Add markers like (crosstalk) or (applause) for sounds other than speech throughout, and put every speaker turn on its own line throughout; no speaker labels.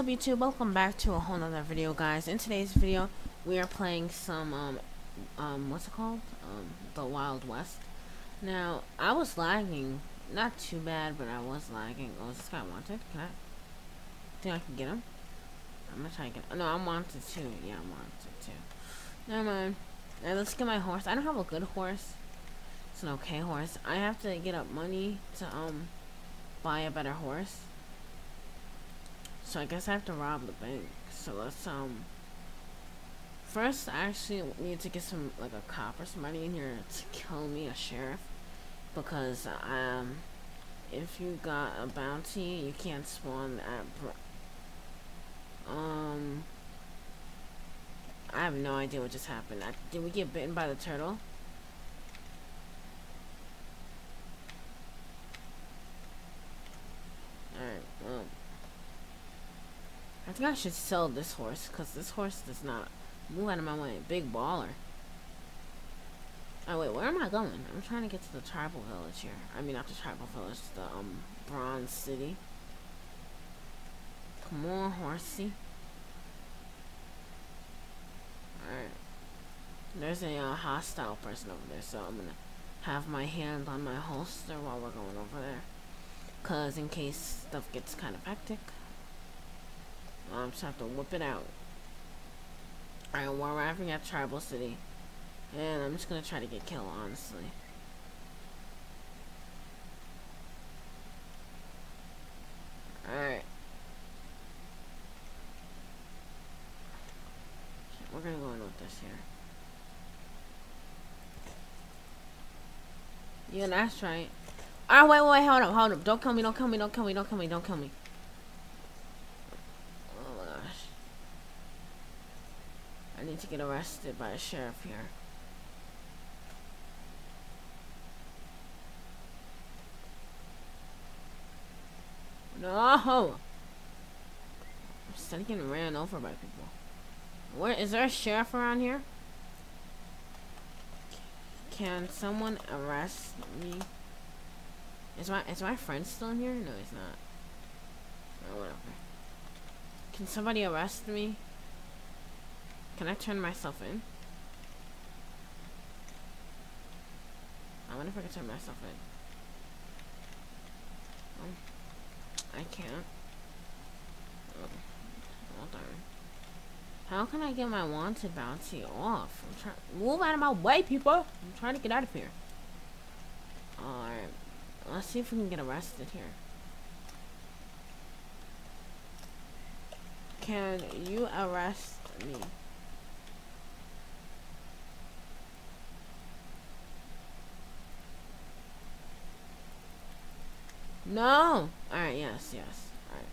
Up YouTube? Welcome back to a whole nother video guys. In today's video we are playing some um um what's it called? Um the Wild West. Now I was lagging, not too bad, but I was lagging. Oh is this guy wanted? Can I think I can get him? I'm gonna try to get oh, no I'm wanted too. Yeah I'm wanted too. Never mind. Now let's get my horse. I don't have a good horse. It's an okay horse. I have to get up money to um buy a better horse. So I guess I have to rob the bank. So let's um first I actually need to get some like a cop or somebody in here to kill me, a sheriff. Because um if you got a bounty you can't spawn at um I have no idea what just happened. I, did we get bitten by the turtle? Alright, well I think I should sell this horse because this horse does not move out of my way. Big baller. Oh wait, where am I going? I'm trying to get to the tribal village here. I mean, not the tribal village, the um bronze city. Come on, horsey. Alright. There's a uh, hostile person over there, so I'm gonna have my hand on my holster while we're going over there. Cause in case stuff gets kind of hectic. I'm just have to whip it out. Alright, we're arriving at Tribal City. And I'm just gonna try to get killed, honestly. Alright. We're gonna go in with this here. Yeah, that's right. Alright, wait, wait, hold up, hold up. Don't kill me, don't kill me, don't kill me, don't kill me, don't kill me. I need to get arrested by a sheriff here. No! I'm still getting ran over by people. Where is there a sheriff around here? Can someone arrest me? Is my is my friend still in here? No, he's not. Oh, whatever. Can somebody arrest me? Can I turn myself in? I wonder if I can turn myself in. Oh, I can't. Oh, well darn. How can I get my wanted bounty off? I'm trying move out of my way, people. I'm trying to get out of here. Alright. Let's see if we can get arrested here. Can you arrest me? No. Alright, yes, yes. Alright.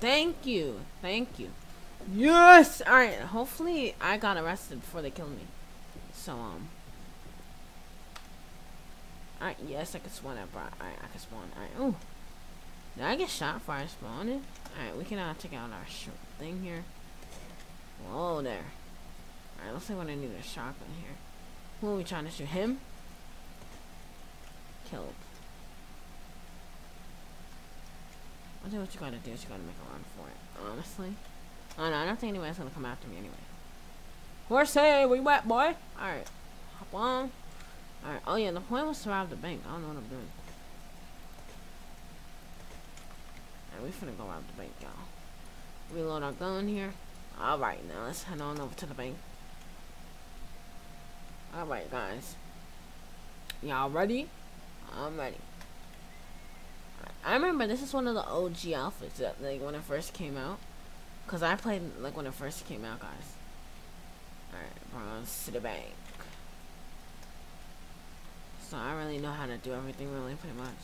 Thank you. Thank you. Yes! Alright, hopefully I got arrested before they killed me. So, um. Alright, yes, I can spawn that Alright, I can spawn. Alright, oh. Did I get shot before I spawned it? Alright, we can uh, take out our thing here. Whoa there. Alright, looks like we're gonna need a shotgun here. Who are we trying to shoot? Him? Killed. I think what you gotta do is you gotta make a run for it, honestly. Oh no, I don't think anybody's gonna come after me anyway. Horsey, we wet, boy! Alright, hop on. Alright, oh yeah, the point was to rob the bank. I don't know what I'm doing. Alright, we finna go rob the bank, y'all. Reload our gun here. Alright, now let's head on over to the bank. Alright, guys. Y'all ready? I'm ready. I remember this is one of the OG outfits that like when it first came out. Cause I played like when it first came out, guys. Alright, bronze to the bank. So I really know how to do everything really pretty much.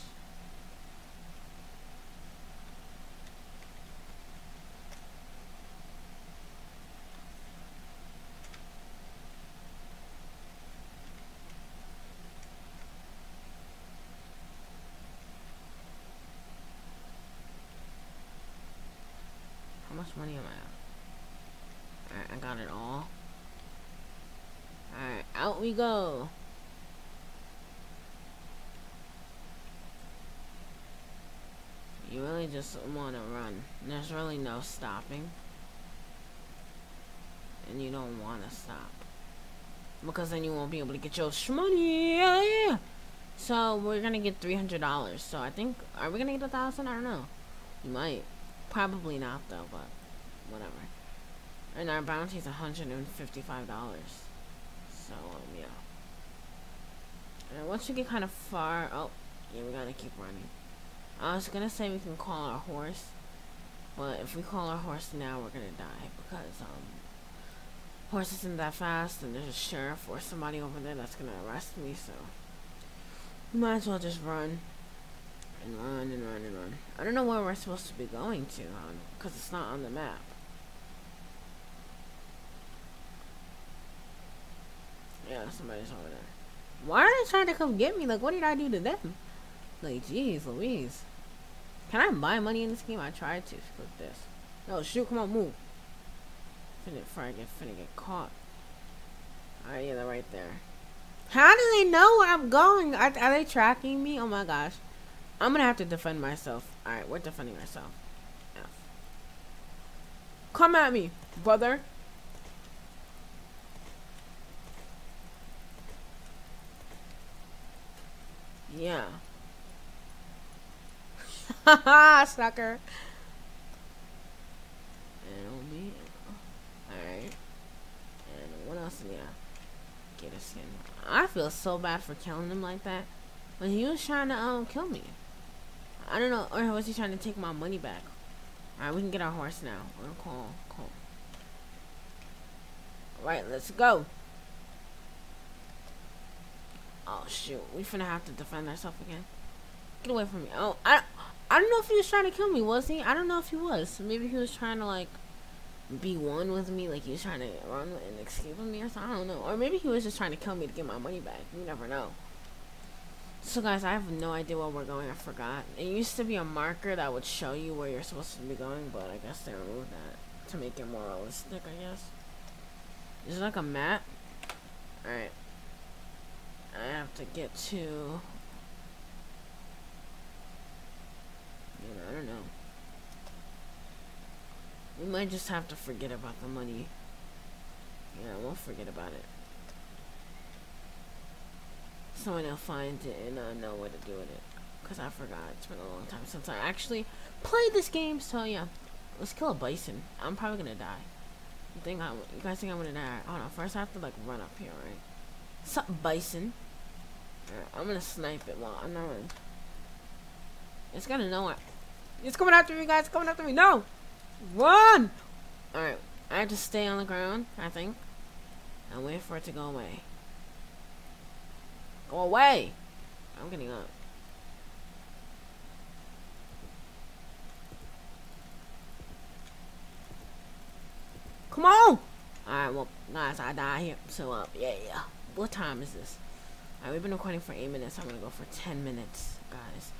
Much money am I? Alright, I got it all. Alright, out we go. You really just want to run. There's really no stopping. And you don't want to stop. Because then you won't be able to get your money. Yeah, yeah. So we're going to get $300. So I think, are we going to get a thousand? I don't know. You might. Probably not though, but whatever. And our bounty is $155. So, um, yeah. And once we get kind of far, oh, yeah, we gotta keep running. I was gonna say we can call our horse, but if we call our horse now, we're gonna die because um, horse isn't that fast, and there's a sheriff or somebody over there that's gonna arrest me. So we might as well just run and run and run and run. I don't know where we're supposed to be going to, um, because it's not on the map. Yeah, somebody's over there. Why are they trying to come get me? Like, what did I do to them? Like, jeez, Louise. Can I buy money in this game? I tried to. Click this. No, shoot, come on, move. Finna, I get, finna get caught. Alright, yeah, they're right there. How do they know where I'm going? Are, are they tracking me? Oh my gosh. I'm gonna have to defend myself. Alright, we're defending ourselves. Come at me, brother. Yeah. Haha, (laughs) sucker. And me. Alright. And what else I get a skin? I feel so bad for killing him like that. When he was trying to um kill me. I don't know, or was he trying to take my money back? Alright, we can get our horse now. We're call, call. Alright, let's go. Oh shoot, we finna have to defend ourselves again. Get away from me. Oh, I, I don't know if he was trying to kill me, was he? I don't know if he was. Maybe he was trying to like be one with me, like he was trying to run and escape from me or something. I don't know. Or maybe he was just trying to kill me to get my money back. You never know. So guys, I have no idea where we're going. I forgot. It used to be a marker that would show you where you're supposed to be going, but I guess they removed that to make it more realistic, I guess. Is it like a map? Alright. I have to get to... You know, I don't know. We might just have to forget about the money. Yeah, we'll forget about it. Someone will find it and uh, know what to do with it. Because I forgot. It's been a long time since I actually played this game. So, yeah. Let's kill a bison. I'm probably going to die. You think I, you guys think I'm to die? Hold on. First I have to, like, run up here, right? Sup, bison? I'm gonna snipe it while I'm not. It's gonna know it. It's coming after me, guys. It's coming after me. No! Run! Alright. I have to stay on the ground, I think. And wait for it to go away. Go away! I'm getting up. Come on! Alright, well, guys, I die here. So, uh, yeah, yeah. What time is this? We've been recording for 8 minutes. I'm gonna go for 10 minutes, guys.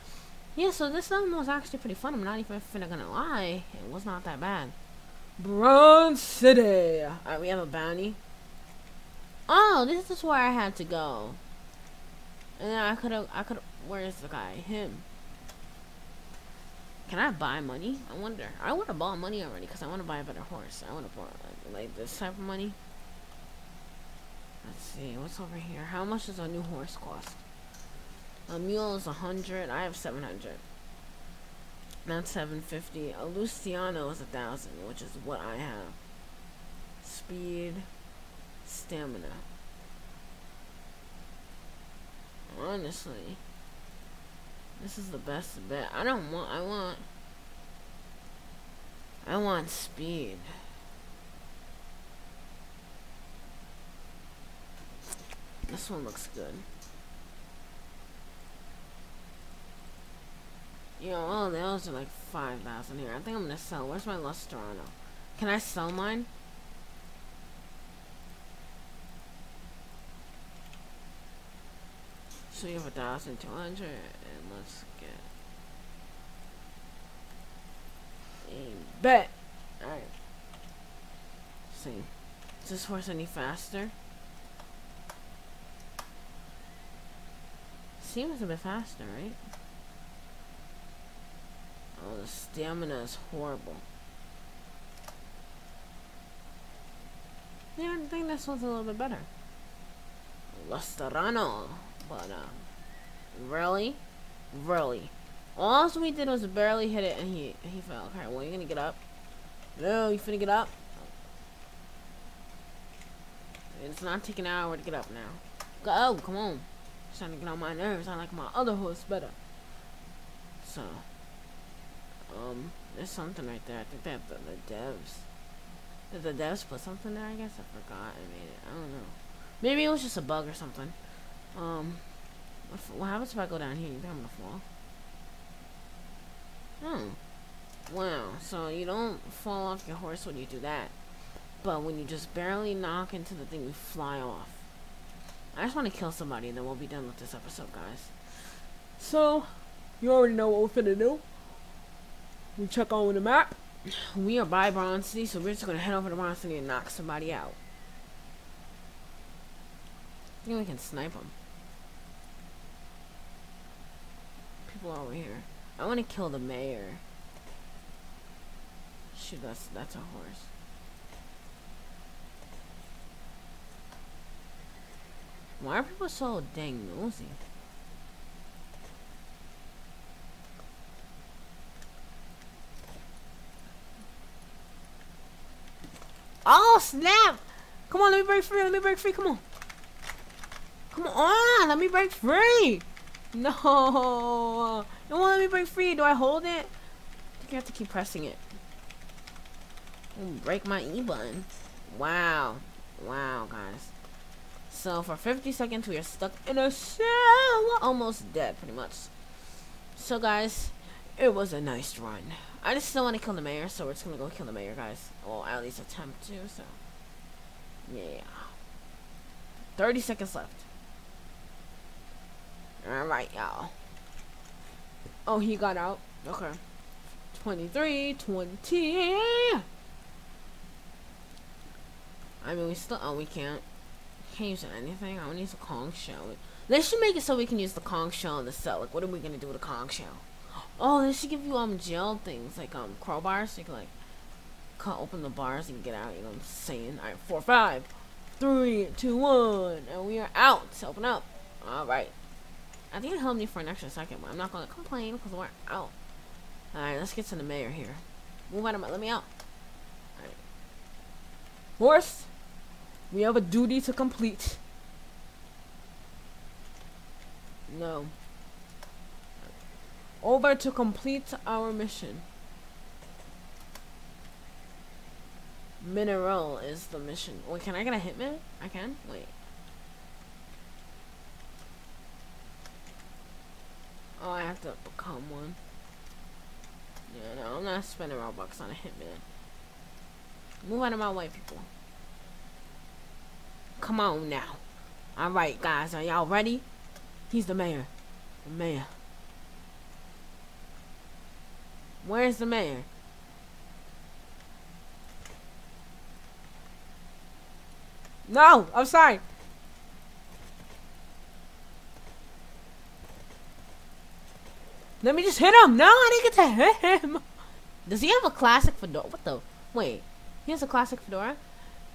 Yeah, so this one was actually pretty fun. I'm not even finna gonna lie. It was not that bad. Bronze City! Alright, we have a bounty. Oh, this is where I had to go. And then I could've, I could've, where's the guy? Him. Can I buy money? I wonder. I would have bought money already because I want to buy a better horse. I want to buy like this type of money. Let's see, what's over here? How much does a new horse cost? A mule is a hundred. I have seven hundred. Not seven fifty. A Luciano is a thousand, which is what I have. Speed, stamina. Honestly, this is the best bet. I don't want. I want. I want speed. This one looks good. Yo, oh, those are like 5,000 here. I think I'm gonna sell. Where's my Lustrano? Can I sell mine? So you have a thousand two hundred, and let's get a bet. All right. see, is this horse any faster? Seems a bit faster, right? Oh, the stamina is horrible. Yeah, I think this one's a little bit better. Lustarano. But, uh, really? Really? All we did was barely hit it and he, he fell. Okay, well, you're gonna get up? No, you finna get up? It's not taking an hour to get up now. Go, come on. Starting to get on my nerves. I like my other horse better. So, um, there's something right there. I think they the, the devs. Did the devs put something there? I guess I forgot. I made it. I don't know. Maybe it was just a bug or something. Um, what happens if I go down here? You think I'm gonna fall? Hmm. Wow. So you don't fall off your horse when you do that. But when you just barely knock into the thing, you fly off. I just want to kill somebody and then we'll be done with this episode, guys. So, you already know what we're finna do. We check on the map. We are by Bronze City, so we're just gonna head over to Bronze City and knock somebody out. I think we can snipe them. People over here. I want to kill the mayor. Shoot, that's that's a horse. Why are people so dang nosy? Oh snap! Come on, let me break free. Let me break free. Come on. Come on, let me break free. No, it won't let me break free. Do I hold it? I think you have to keep pressing it. break my E button. Wow, wow, guys. So for 50 seconds, we are stuck in a cell, almost dead, pretty much. So guys, it was a nice run. I just still want to kill the mayor, so we're just gonna go kill the mayor, guys. Well, at least attempt to, so. Yeah. 30 seconds left. Alright, y'all. Oh, he got out. Okay. 23, 20. I mean, we still, oh, we can't. Can't use anything. I want to use a Kong shell. They should make it so we can use the Kong shell in the cell. Like, what are we gonna do with a Kong shell? Oh, they should give you um gel things like um crowbars. So you can like cut open the bars and get out. You know what I'm saying? All right, four, five, three, two, one, and we are out. Open up. All right. I think it held me for an extra second, but I'm not gonna complain because we're out. All right, let's get to the mayor here. Move out of my. Let me out. All right. Horse, we have a duty to complete. No. Over to complete our mission. Mineral is the mission. Wait, can I get a hitman? I can? Wait. Oh, I have to become one. Yeah, no, I'm not spending Robux on a hitman. Move out of my way, people. Come on now. Alright, guys, are y'all ready? He's the mayor. The mayor. Where's the mayor? No, I'm sorry. Let me just hit him. No, I didn't get to hit him. Does he have a classic fedora? What the? Wait. He has a classic fedora?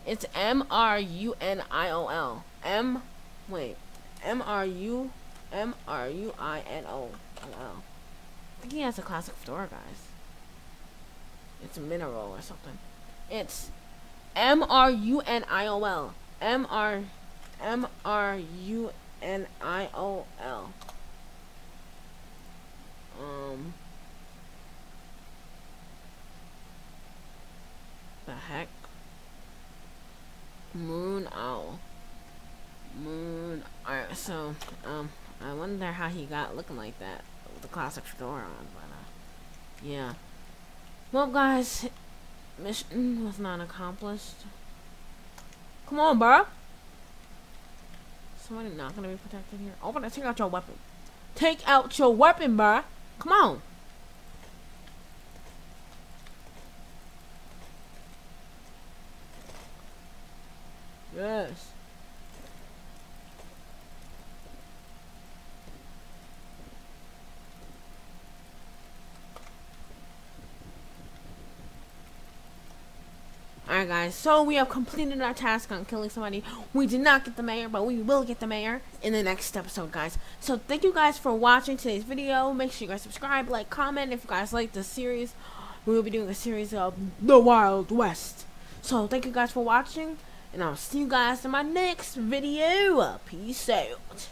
It's M R U N I O L. M. Wait. M R U. M R U I N O L. I think he has a classic fedora, guys. It's mineral or something. It's M R U N I O L. M R M R U N I O L. Um. The heck? Moon Owl. Moon. Alright, so, um, I wonder how he got looking like that with the classic fedora on, but, uh, yeah. Well, guys, mission was not accomplished. Come on, bro. Somebody not gonna be protected here. Open it. Take out your weapon. Take out your weapon, bro. Come on. Yes. Alright guys, so we have completed our task on killing somebody. We did not get the mayor, but we will get the mayor in the next episode, guys. So thank you guys for watching today's video. Make sure you guys subscribe, like, comment if you guys like this series. We will be doing a series of The Wild West. So thank you guys for watching and I'll see you guys in my next video. Peace out.